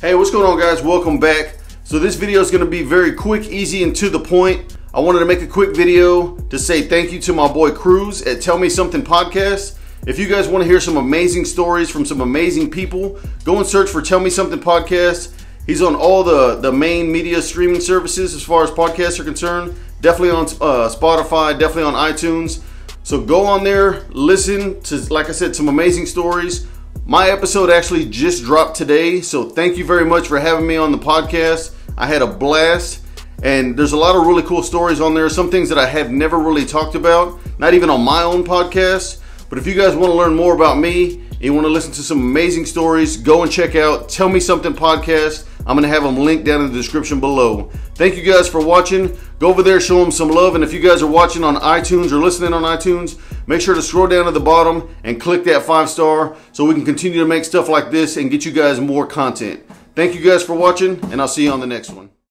Hey, what's going on guys? Welcome back. So this video is gonna be very quick, easy, and to the point. I wanted to make a quick video to say thank you to my boy Cruz at Tell Me Something Podcast. If you guys wanna hear some amazing stories from some amazing people, go and search for Tell Me Something Podcast. He's on all the, the main media streaming services as far as podcasts are concerned. Definitely on uh, Spotify, definitely on iTunes. So go on there, listen to, like I said, some amazing stories. My episode actually just dropped today, so thank you very much for having me on the podcast. I had a blast, and there's a lot of really cool stories on there. Some things that I have never really talked about, not even on my own podcast. But if you guys want to learn more about me and you want to listen to some amazing stories, go and check out Tell Me Something podcast. I'm going to have them linked down in the description below. Thank you guys for watching. Go over there, show them some love. And if you guys are watching on iTunes or listening on iTunes, make sure to scroll down to the bottom and click that five star so we can continue to make stuff like this and get you guys more content. Thank you guys for watching, and I'll see you on the next one.